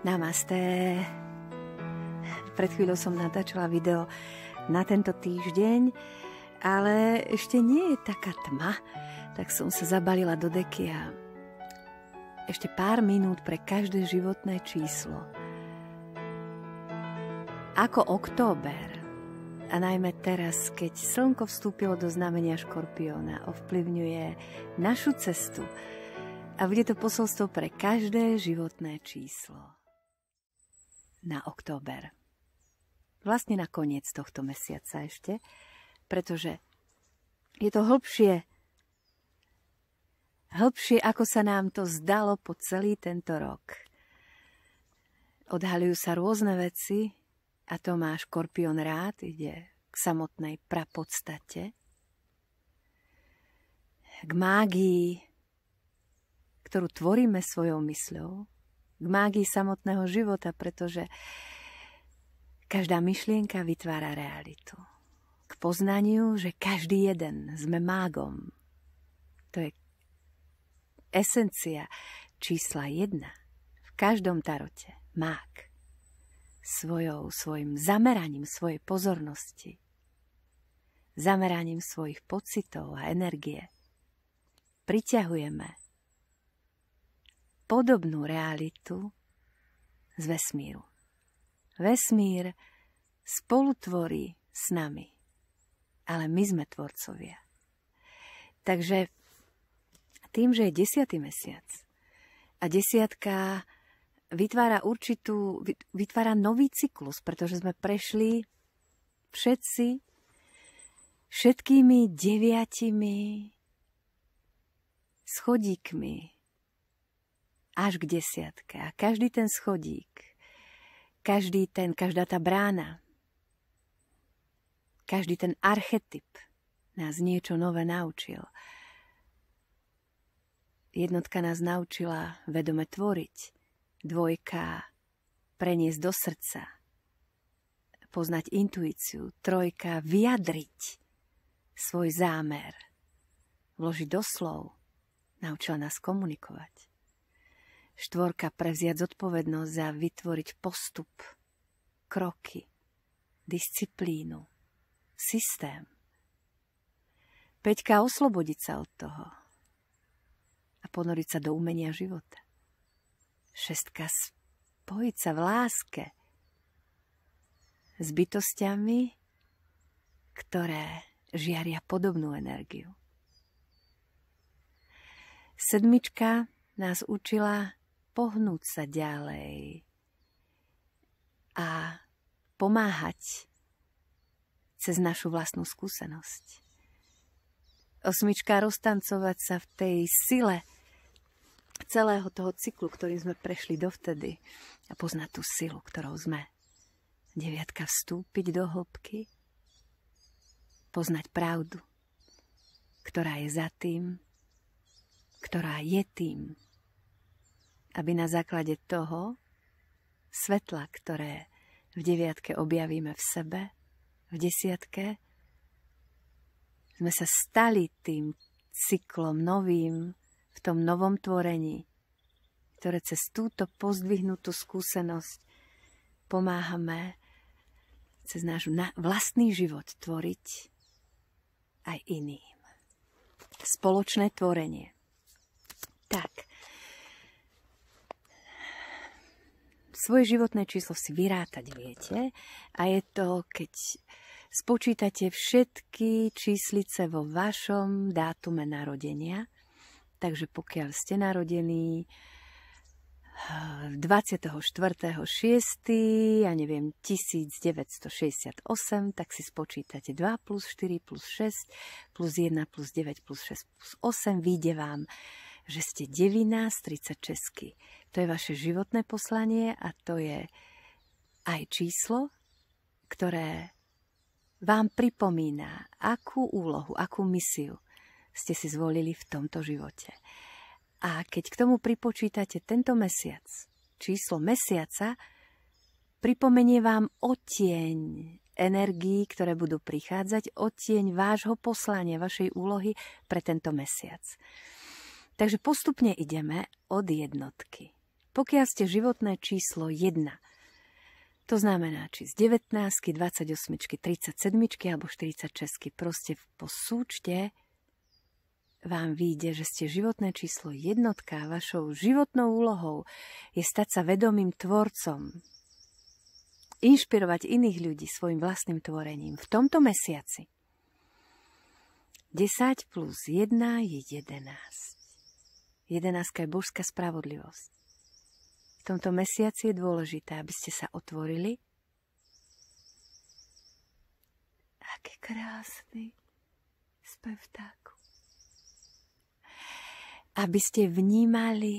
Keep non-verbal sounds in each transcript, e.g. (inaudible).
Namaste. Pred chvíľou som natáčala video na tento týždeň, ale ešte nie je taká tma, tak som sa zabalila do deky a ešte pár minút pre každé životné číslo. Ako október, a najmä teraz, keď slnko vstúpilo do znamenia škorpióna, ovplyvňuje našu cestu a bude to posolstvo pre každé životné číslo na október. Vlastne na koniec tohto mesiaca ešte, pretože je to hĺbšie, hĺbšie, ako sa nám to zdalo po celý tento rok. Odhalujú sa rôzne veci a to má škorpión rád, ide k samotnej prapodstate, k mágii, ktorú tvoríme svojou mysľou, k mágii samotného života, pretože každá myšlienka vytvára realitu. K poznaniu, že každý jeden sme mágom. To je esencia čísla jedna. V každom tarote mág. Svojou, svojim zameraním svojej pozornosti, zameraním svojich pocitov a energie priťahujeme podobnú realitu z vesmíru. Vesmír spolutvorí s nami, ale my sme tvorcovia. Takže tým, že je desiatý mesiac a desiatka vytvára určitú, vytvára nový cyklus, pretože sme prešli všetci všetkými deviatimi schodíkmi až k desiatke. A každý ten schodík, každý ten, každá tá brána, každý ten archetyp nás niečo nové naučil. Jednotka nás naučila vedome tvoriť, dvojka preniesť do srdca, poznať intuíciu, trojka vyjadriť svoj zámer, vložiť do slov, naučila nás komunikovať. Štvorka prevziať zodpovednosť za vytvoriť postup, kroky, disciplínu, systém. Peťka oslobodiť sa od toho a ponoriť sa do umenia života. Šestka spojiť sa v láske s bytostiami, ktoré žiaria podobnú energiu. Sedmička nás učila pohnúť sa ďalej a pomáhať cez našu vlastnú skúsenosť. Osmička roztancovať sa v tej sile celého toho cyklu, ktorým sme prešli dovtedy a poznať tú silu, ktorou sme. Deviatka vstúpiť do hĺbky, poznať pravdu, ktorá je za tým, ktorá je tým, aby na základe toho svetla, ktoré v deviatke objavíme v sebe, v desiatke, sme sa stali tým cyklom novým v tom novom tvorení, ktoré cez túto pozdvihnutú skúsenosť pomáhame cez náš vlastný život tvoriť aj iným. Spoločné tvorenie. Tak, svoje životné číslo si vyrátať viete a je to, keď spočítate všetky číslice vo vašom dátume narodenia. Takže pokiaľ ste narodení 24.6. ja neviem, 1968, tak si spočítate 2 plus 4 plus 6 plus 1 plus 9 plus 6 plus 8. Vyjde vám že ste devina z 36. To je vaše životné poslanie a to je aj číslo, ktoré vám pripomína, akú úlohu, akú misiu ste si zvolili v tomto živote. A keď k tomu pripočítate tento mesiac, číslo mesiaca, pripomenie vám otieň energií, ktoré budú prichádzať, otieň vášho poslania, vašej úlohy pre tento mesiac. Takže postupne ideme od jednotky. pokiaľ ste životné číslo 1, to znamená, či z 19, 28, 37 alebo 46, proste po súčte vám vyjde, že ste životné číslo jednotka a vašou životnou úlohou je stať sa vedomým tvorcom, inšpirovať iných ľudí svojim vlastným tvorením v tomto mesiaci. 10 plus 1 je 11. 11 je božská spravodlivosť. V tomto mesiaci je dôležité, aby ste sa otvorili. Aký krásny spev vtáku. Aby ste vnímali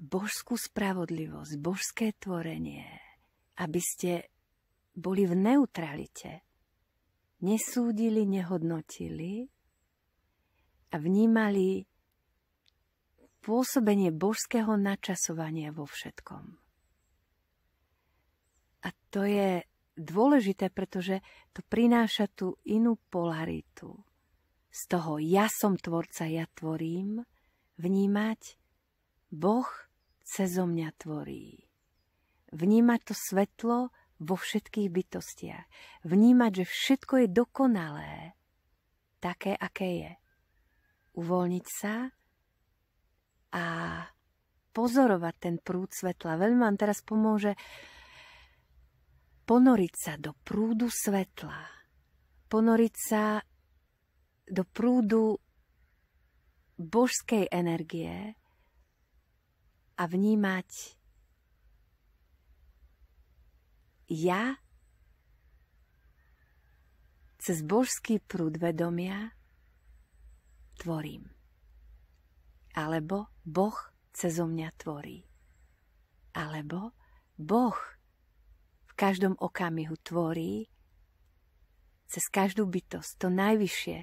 božskú spravodlivosť, božské tvorenie. Aby ste boli v neutralite. Nesúdili, nehodnotili a vnímali pôsobenie božského načasovania vo všetkom. A to je dôležité, pretože to prináša tú inú polaritu. Z toho ja som tvorca, ja tvorím, vnímať Boh cezo mňa tvorí. Vnímať to svetlo vo všetkých bytostiach. Vnímať, že všetko je dokonalé, také, aké je. Uvoľniť sa a pozorovať ten prúd svetla. Veľmi vám teraz pomôže ponoriť sa do prúdu svetla. Ponoriť sa do prúdu božskej energie a vnímať ja cez božský prúd vedomia tvorím alebo Boh cezo mňa tvorí. Alebo Boh v každom okamihu tvorí cez každú bytosť to najvyššie,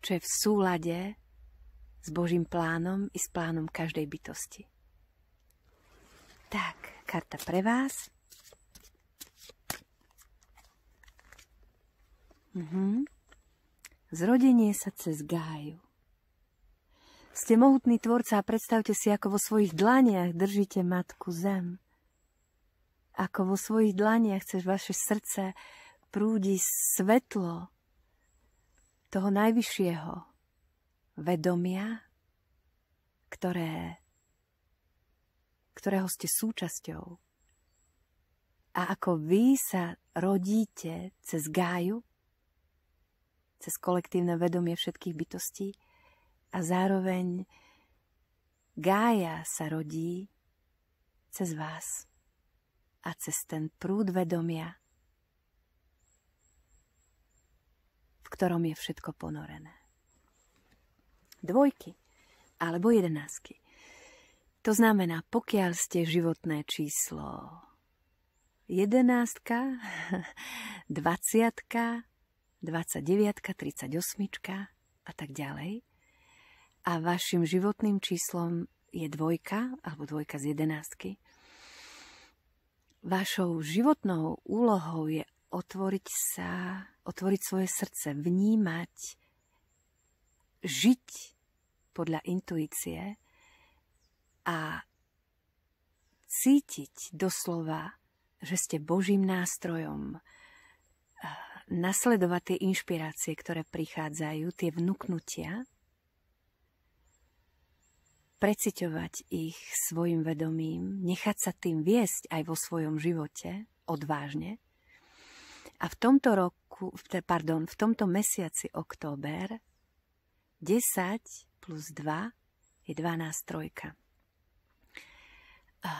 čo je v súlade s Božím plánom i s plánom každej bytosti. Tak, karta pre vás. Mhm. Zrodenie sa cez Gáju. Ste mohutný tvorca a predstavte si, ako vo svojich dlaniach držíte matku zem. Ako vo svojich dlaniach cez vaše srdce prúdi svetlo toho najvyššieho vedomia, ktoré, ktorého ste súčasťou. A ako vy sa rodíte cez gáju, cez kolektívne vedomie všetkých bytostí, a zároveň Gája sa rodí cez vás a cez ten prúd vedomia, v ktorom je všetko ponorené. Dvojky alebo jedenásky. To znamená, pokiaľ ste životné číslo jedenástka, (laughs) dvaciatka, 29, 38 a tak ďalej, a vašim životným číslom je dvojka alebo dvojka z jedenástky, vašou životnou úlohou je otvoriť sa, otvoriť svoje srdce, vnímať, žiť podľa intuície a cítiť doslova, že ste Božím nástrojom, nasledovať tie inšpirácie, ktoré prichádzajú, tie vnúknutia, preciťovať ich svojim vedomím, nechať sa tým viesť aj vo svojom živote odvážne. A v tomto roku, pardon, v tomto mesiaci október 10 plus 2 je 12 trojka. A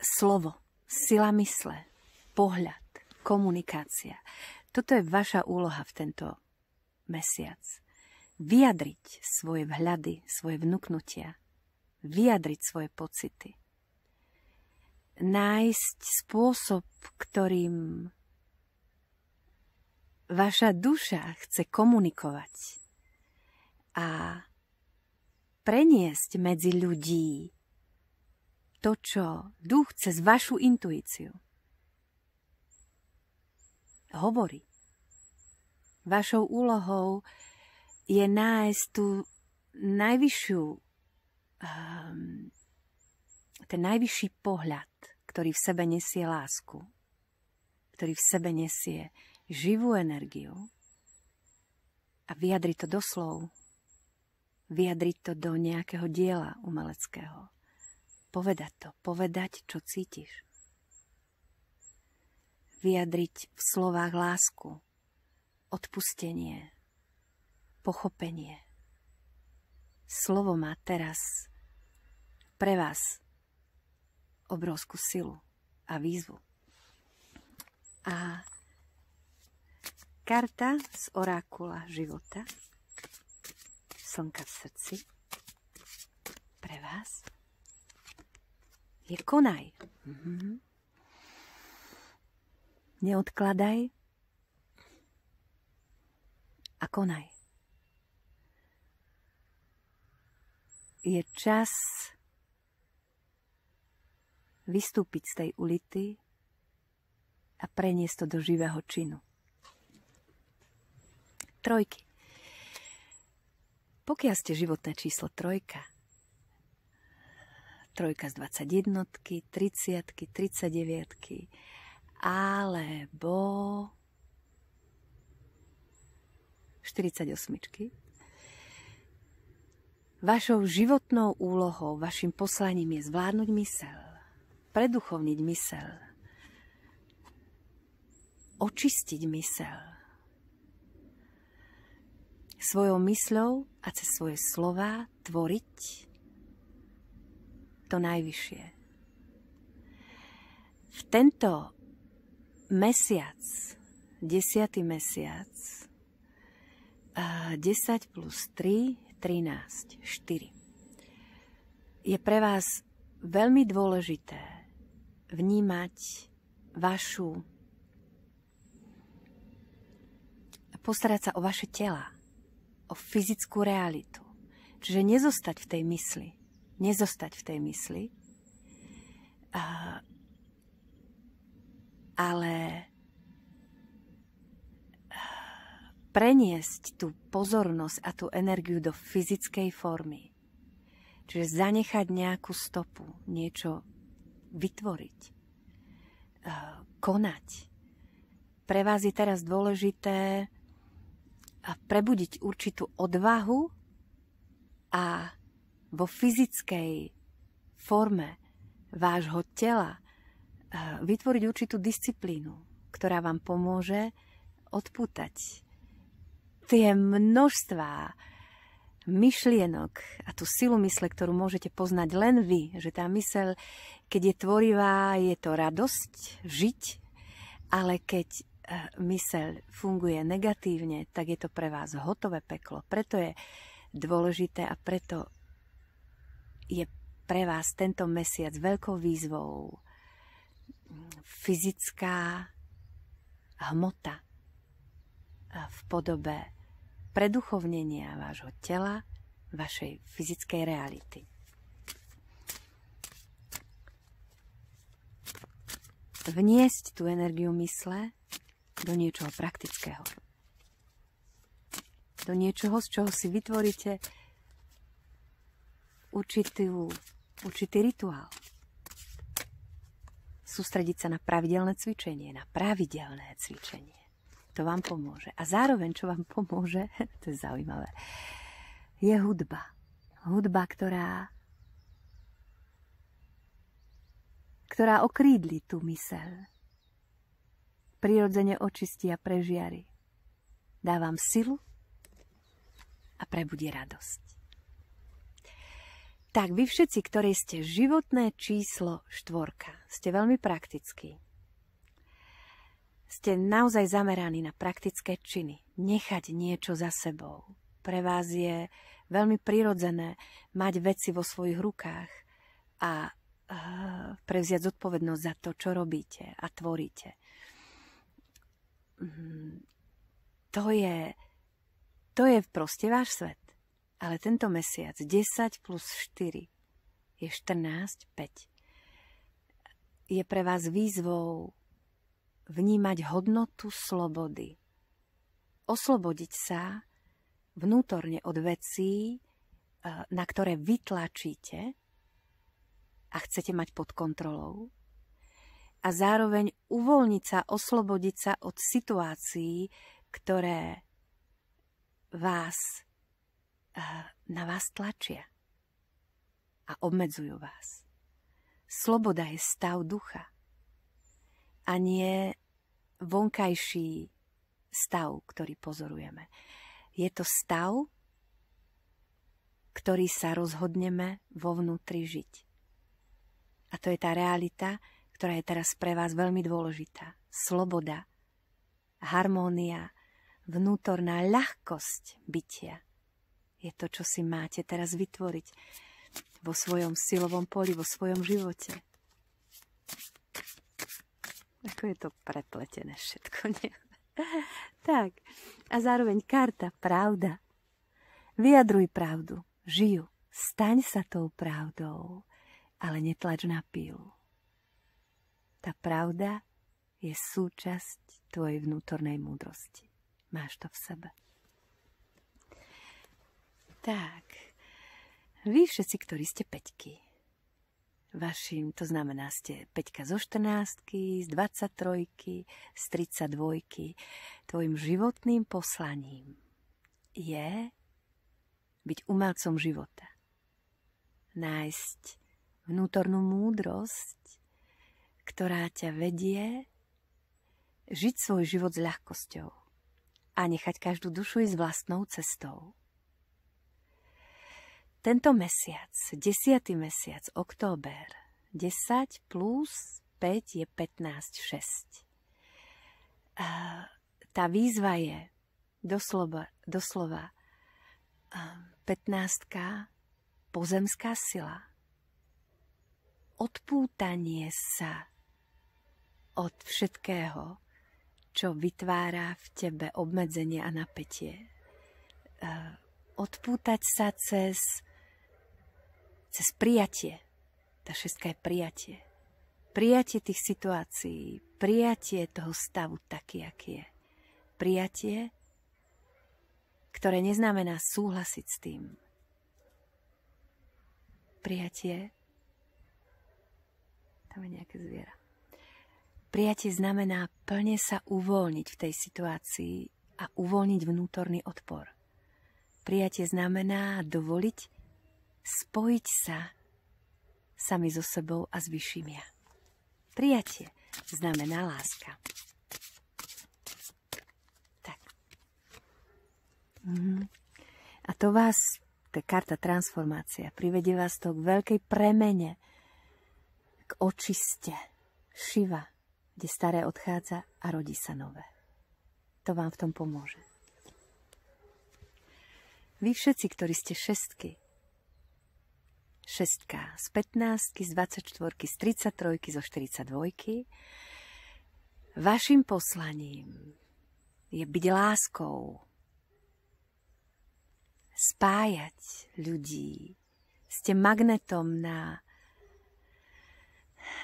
slovo, sila mysle, pohľad, komunikácia. Toto je vaša úloha v tento mesiac vyjadriť svoje vhľady, svoje vnúknutia, vyjadriť svoje pocity. Nájsť spôsob, ktorým vaša duša chce komunikovať a preniesť medzi ľudí to, čo duch cez vašu intuíciu hovorí. Vašou úlohou je nájsť tú najvyššiu um, ten najvyšší pohľad, ktorý v sebe nesie lásku, ktorý v sebe nesie živú energiu a vyjadriť to do slov, vyjadriť to do nejakého diela umeleckého. Povedať to, povedať, čo cítiš. Vyjadriť v slovách lásku, odpustenie, pochopenie. Slovo má teraz pre vás obrovskú silu a výzvu. A karta z orákula života slnka v srdci pre vás je konaj. Mm-hmm. Neodkladaj a konaj. Je čas vystúpiť z tej ulity a preniesť to do živého činu. Trojky. Pokiaľ ste životné číslo trojka, trojka z 21, 30, 39, alebo 48. Vašou životnou úlohou, vašim poslaním je zvládnuť mysel preduchovniť mysel, očistiť mysel. Svojou mysľou a cez svoje slova tvoriť to najvyššie. V tento mesiac, desiatý mesiac, 10 plus 3, 13, 4, je pre vás veľmi dôležité vnímať vašu postarať sa o vaše tela, o fyzickú realitu. Čiže nezostať v tej mysli. Nezostať v tej mysli. ale preniesť tú pozornosť a tú energiu do fyzickej formy. Čiže zanechať nejakú stopu, niečo vytvoriť, eh, konať. Pre vás je teraz dôležité eh, prebudiť určitú odvahu a vo fyzickej forme vášho tela eh, vytvoriť určitú disciplínu, ktorá vám pomôže odpútať tie množstvá myšlienok a tú silu mysle, ktorú môžete poznať len vy, že tá mysel, keď je tvorivá, je to radosť žiť, ale keď eh, mysel funguje negatívne, tak je to pre vás hotové peklo. Preto je dôležité a preto je pre vás tento mesiac veľkou výzvou fyzická hmota v podobe preduchovnenia vášho tela, vašej fyzickej reality. Vniesť tú energiu mysle do niečoho praktického. Do niečoho, z čoho si vytvoríte určitý, určitý rituál. Sústrediť sa na pravidelné cvičenie, na pravidelné cvičenie. To vám pomôže. A zároveň, čo vám pomôže, (laughs) to je zaujímavé, je hudba. Hudba, ktorá ktorá okrídli tú myseľ. Prirodzene očistí a prežiari. Dá vám silu a prebudí radosť. Tak vy všetci, ktorí ste životné číslo štvorka, ste veľmi praktickí ste naozaj zameraní na praktické činy, nechať niečo za sebou. Pre vás je veľmi prirodzené mať veci vo svojich rukách a prevziať zodpovednosť za to, čo robíte a tvoríte. Mm, to je, to je proste váš svet. Ale tento mesiac 10 plus 4 je 14, 5. Je pre vás výzvou vnímať hodnotu slobody. Oslobodiť sa vnútorne od vecí, na ktoré vytlačíte a chcete mať pod kontrolou a zároveň uvoľniť sa, oslobodiť sa od situácií, ktoré vás eh, na vás tlačia a obmedzujú vás. Sloboda je stav ducha a nie vonkajší stav, ktorý pozorujeme. Je to stav, ktorý sa rozhodneme vo vnútri žiť. A to je tá realita, ktorá je teraz pre vás veľmi dôležitá. Sloboda, harmónia, vnútorná ľahkosť bytia. Je to, čo si máte teraz vytvoriť vo svojom silovom poli, vo svojom živote. Ako je to prepletené všetko, (laughs) nie? tak. A zároveň karta, pravda. Vyjadruj pravdu, žiju, staň sa tou pravdou, ale netlač na pílu. Tá pravda je súčasť tvojej vnútornej múdrosti. Máš to v sebe. Tak, vy všetci, ktorí ste peťky, vašim, to znamená, ste peťka zo 14, z 23, z 32, tvojim životným poslaním je byť umelcom života. Nájsť vnútornú múdrosť, ktorá ťa vedie žiť svoj život s ľahkosťou a nechať každú dušu ísť vlastnou cestou. Tento mesiac, desiatý mesiac, október, 10 plus 5 je 15, 6. A tá výzva je doslova, doslova 15 pozemská sila, odpútanie sa od všetkého, čo vytvára v tebe obmedzenie a napätie. Odpútať sa cez, cez prijatie. Tá šestka je prijatie. Prijatie tých situácií, prijatie toho stavu taký, aký je. Prijatie, ktoré neznamená súhlasiť s tým. Prijatie, tam je nejaké zviera. Prijatie znamená plne sa uvoľniť v tej situácii a uvoľniť vnútorný odpor. Prijatie znamená dovoliť spojiť sa sami so sebou a s vyšším ja. Prijatie znamená láska. Tak. Mhm. A to vás, to je karta transformácia, privedie vás to k veľkej premene, k očiste. Šiva, kde staré odchádza a rodí sa nové. To vám v tom pomôže. Vy všetci, ktorí ste šestky, šestka z 15, z 24, z 33, zo 42, vašim poslaním je byť láskou, spájať ľudí. Ste magnetom na,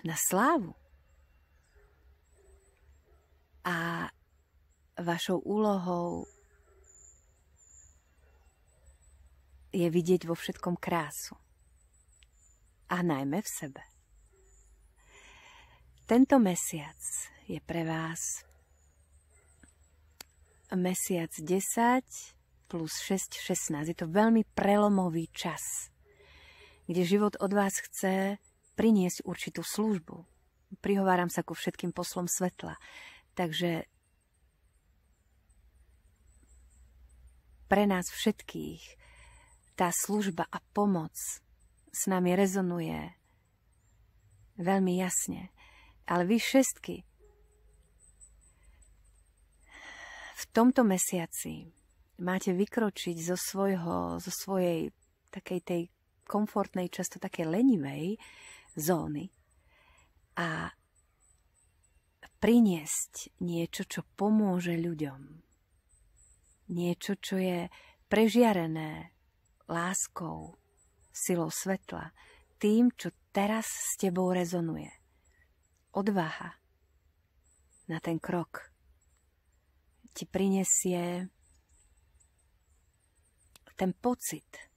na slávu a vašou úlohou je vidieť vo všetkom krásu. A najmä v sebe. Tento mesiac je pre vás mesiac 10 plus 6, 16. Je to veľmi prelomový čas, kde život od vás chce priniesť určitú službu. Prihováram sa ku všetkým poslom svetla. Takže pre nás všetkých tá služba a pomoc s nami rezonuje veľmi jasne. Ale vy všetky v tomto mesiaci máte vykročiť zo, svojho, zo svojej takej tej komfortnej, často také lenivej zóny a priniesť niečo, čo pomôže ľuďom. Niečo, čo je prežiarené láskou, silou svetla, tým, čo teraz s tebou rezonuje. Odvaha na ten krok ti prinesie ten pocit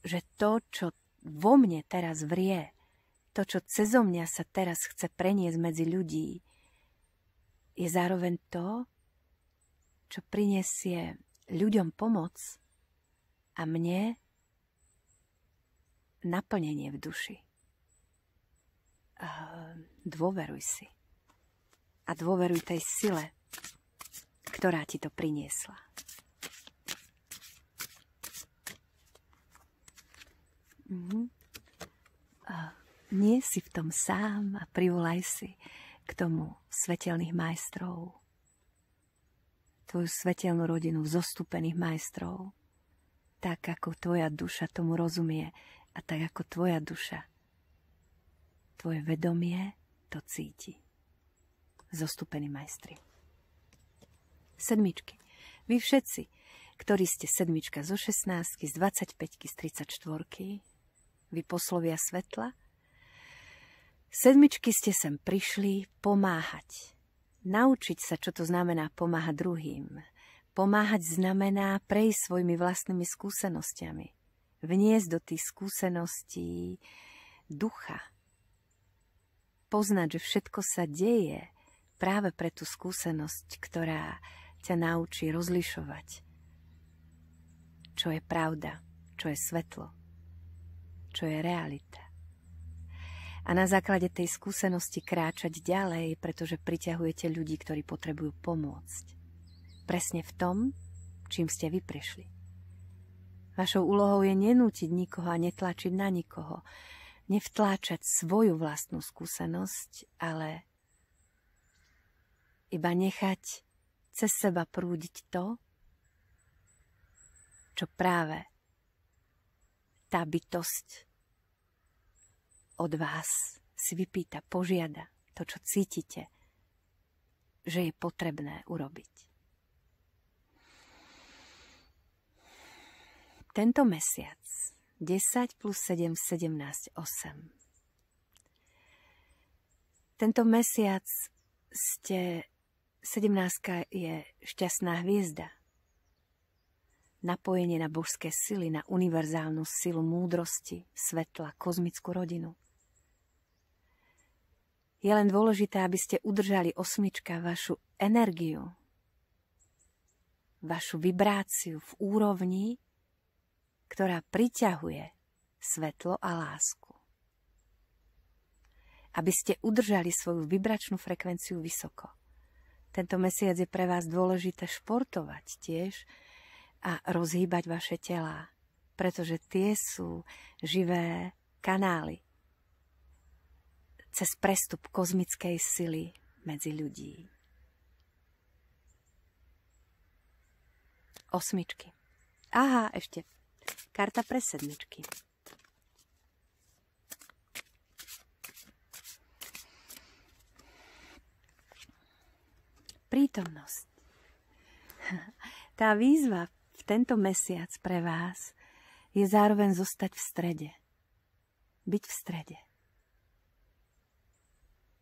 že to, čo vo mne teraz vrie, to, čo cezo mňa sa teraz chce preniesť medzi ľudí, je zároveň to, čo prinesie ľuďom pomoc a mne naplnenie v duši. Dôveruj si. A dôveruj tej sile, ktorá ti to priniesla. A nie si v tom sám a privolaj si k tomu svetelných majstrov. Tvoju svetelnú rodinu zostúpených majstrov. Tak ako tvoja duša tomu rozumie a tak ako tvoja duša, tvoje vedomie to cíti. Zostúpení majstri. Sedmičky. Vy všetci, ktorí ste sedmička zo 16, z 25, z 34, vy poslovia svetla. Sedmičky ste sem prišli pomáhať. Naučiť sa, čo to znamená pomáhať druhým. Pomáhať znamená prejsť svojimi vlastnými skúsenostiami. Vniesť do tých skúseností ducha. Poznať, že všetko sa deje práve pre tú skúsenosť, ktorá ťa naučí rozlišovať, čo je pravda, čo je svetlo čo je realita. A na základe tej skúsenosti kráčať ďalej, pretože priťahujete ľudí, ktorí potrebujú pomôcť. Presne v tom, čím ste vy prišli. Vašou úlohou je nenútiť nikoho a netlačiť na nikoho. Nevtláčať svoju vlastnú skúsenosť, ale iba nechať cez seba prúdiť to, čo práve tá bytosť od vás si vypýta, požiada to, čo cítite, že je potrebné urobiť. Tento mesiac 10 plus 7, 17, 8. Tento mesiac ste, 17 je šťastná hviezda, napojenie na božské sily, na univerzálnu silu múdrosti, svetla, kozmickú rodinu. Je len dôležité, aby ste udržali osmička vašu energiu, vašu vibráciu v úrovni, ktorá priťahuje svetlo a lásku. Aby ste udržali svoju vibračnú frekvenciu vysoko. Tento mesiac je pre vás dôležité športovať tiež, a rozhýbať vaše telá, pretože tie sú živé kanály cez prestup kozmickej sily medzi ľudí. Osmičky. Aha, ešte karta pre sedmičky. Prítomnosť. (laughs) Tá výzva tento mesiac pre vás je zároveň zostať v strede. Byť v strede.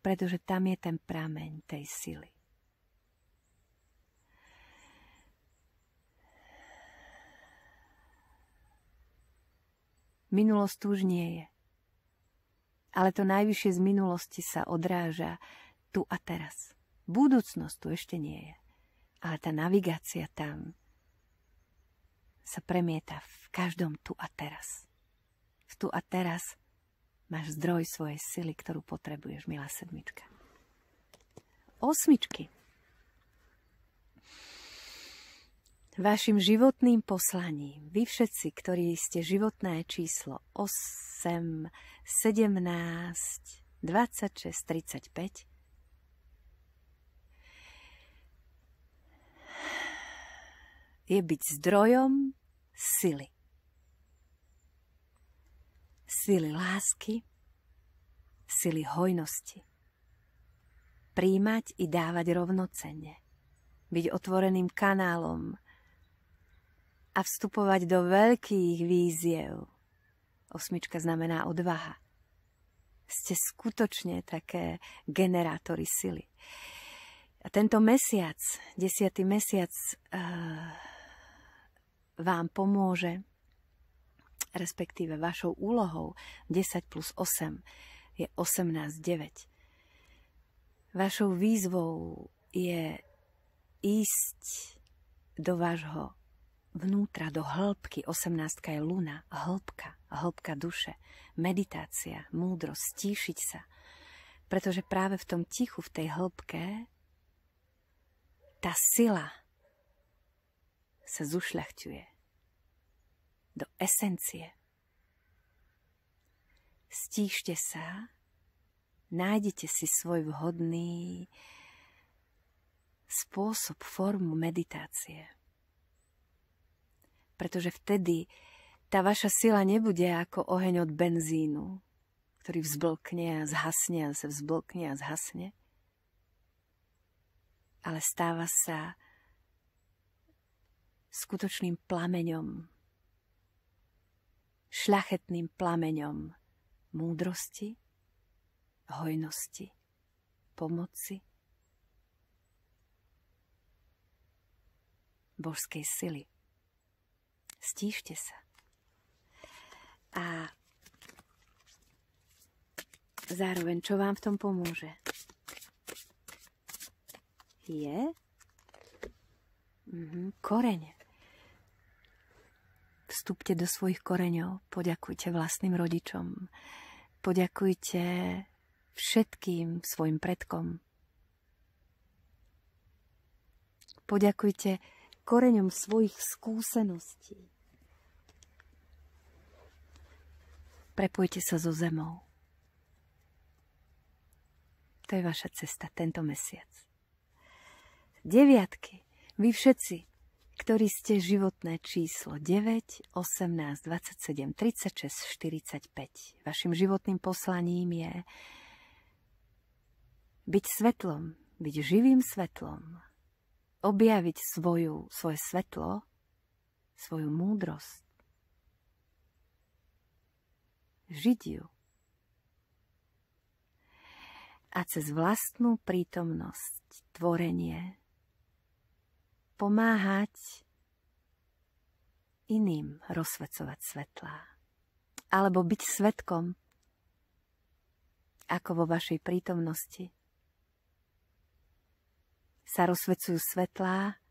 Pretože tam je ten prameň tej sily. Minulosť tu už nie je. Ale to najvyššie z minulosti sa odráža tu a teraz. Budúcnosť tu ešte nie je. Ale tá navigácia tam sa premieta v každom tu a teraz. V tu a teraz máš zdroj svojej sily, ktorú potrebuješ, milá sedmička. Osmičky. Vašim životným poslaním, vy všetci, ktorí ste životné číslo 8, 17, 26, 35, je byť zdrojom sily. Sily lásky, sily hojnosti. Príjmať i dávať rovnocenne. Byť otvoreným kanálom a vstupovať do veľkých víziev. Osmička znamená odvaha. Ste skutočne také generátory sily. A tento mesiac, desiatý mesiac, uh, vám pomôže respektíve vašou úlohou 10 plus 8 je 18, 9. Vašou výzvou je ísť do vášho vnútra, do hĺbky. 18 je luna, hĺbka, hĺbka duše, meditácia, múdrosť, stíšiť sa. Pretože práve v tom tichu, v tej hĺbke, tá sila sa zušľachťuje do esencie. Stíšte sa, nájdete si svoj vhodný spôsob, formu meditácie. Pretože vtedy tá vaša sila nebude ako oheň od benzínu, ktorý vzblkne a zhasne a sa vzblkne a zhasne, ale stáva sa skutočným plameňom, šľachetným plameňom múdrosti, hojnosti, pomoci, božskej sily. Stíšte sa. A zároveň, čo vám v tom pomôže? Je mm-hmm, koreň. Vstúpte do svojich koreňov, poďakujte vlastným rodičom, poďakujte všetkým svojim predkom. Poďakujte koreňom svojich skúseností. Prepojte sa so zemou. To je vaša cesta tento mesiac. Deviatky. Vy všetci ktorý ste životné číslo 9, 18, 27, 36, 45. Vašim životným poslaním je byť svetlom, byť živým svetlom, objaviť svoju, svoje svetlo, svoju múdrosť, žiť ju. A cez vlastnú prítomnosť, tvorenie, pomáhať iným rozsvecovať svetlá. Alebo byť svetkom, ako vo vašej prítomnosti sa rozsvecujú svetlá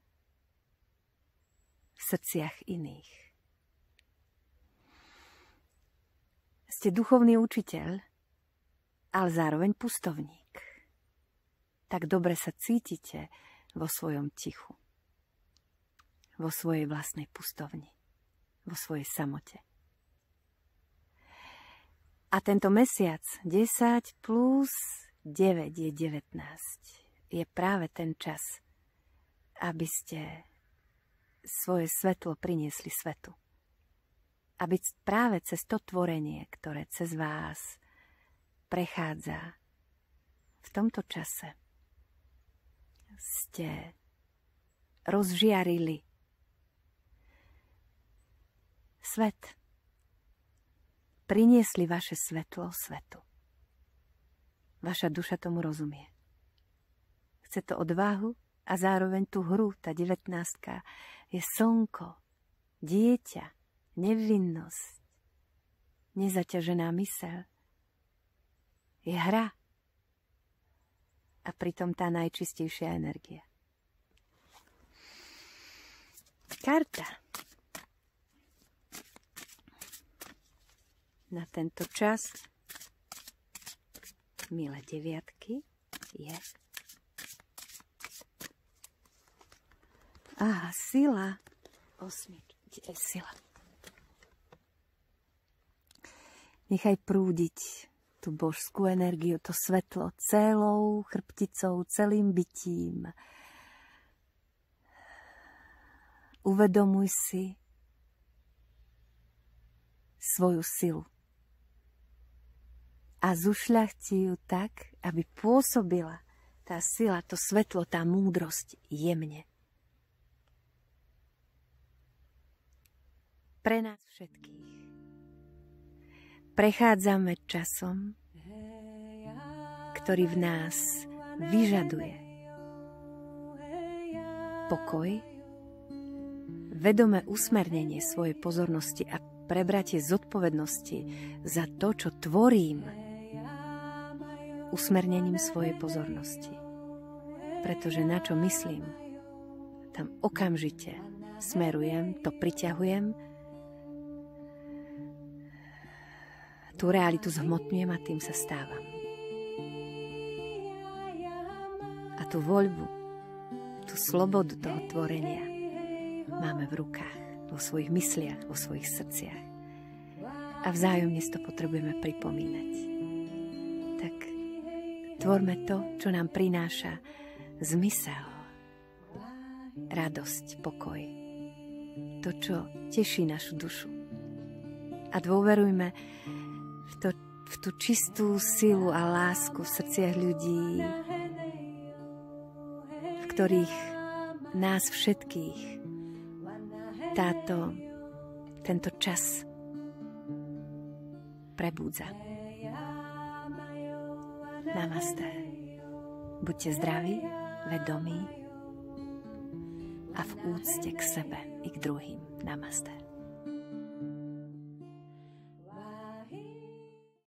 v srdciach iných. Ste duchovný učiteľ, ale zároveň pustovník. Tak dobre sa cítite vo svojom tichu vo svojej vlastnej pustovni, vo svojej samote. A tento mesiac 10 plus 9 je 19. Je práve ten čas, aby ste svoje svetlo priniesli svetu. Aby práve cez to tvorenie, ktoré cez vás prechádza v tomto čase, ste rozžiarili svet. Priniesli vaše svetlo svetu. Vaša duša tomu rozumie. Chce to odvahu a zároveň tú hru, tá 19 je slnko, dieťa, nevinnosť, nezaťažená mysel. Je hra a pritom tá najčistejšia energia. Karta na tento čas, milé deviatky, je Aha, sila. Osmičky, je sila. Nechaj prúdiť tú božskú energiu, to svetlo celou chrbticou, celým bytím. Uvedomuj si svoju silu a zušľachti ju tak, aby pôsobila tá sila, to svetlo, tá múdrosť jemne. Pre nás všetkých. Prechádzame časom, ktorý v nás vyžaduje pokoj, vedomé usmernenie svojej pozornosti a prebratie zodpovednosti za to, čo tvorím, usmernením svojej pozornosti. Pretože na čo myslím, tam okamžite smerujem, to priťahujem, tú realitu zhmotňujem a tým sa stávam. A tú voľbu, tú slobodu toho tvorenia máme v rukách, vo svojich mysliach, vo svojich srdciach. A vzájomne si to potrebujeme pripomínať. Tak tvorme to, čo nám prináša zmysel, radosť, pokoj. To, čo teší našu dušu. A dôverujme v, to, v tú čistú silu a lásku v srdciach ľudí, v ktorých nás všetkých táto, tento čas prebúdza. Namaste. Buďte zdraví, vedomí a v úcte k sebe i k druhým. Namaste.